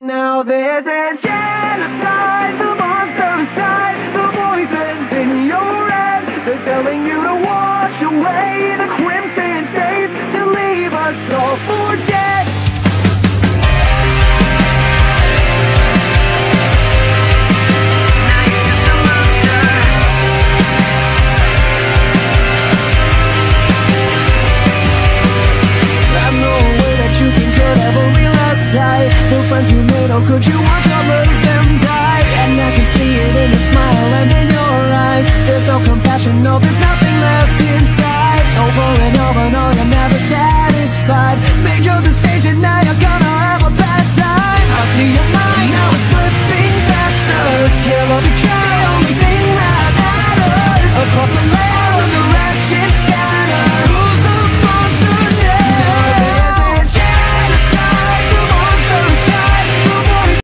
Now there's is genocide, the monster inside, the voices in your head. They're telling you to wash away the crimson stains, to leave us all for dead. A a friends you oh could you want to lose them die? And I can see it in your smile and in your eyes. There's no compassion, no there's nothing left inside. Over and over, no you're never satisfied. Made your decision, now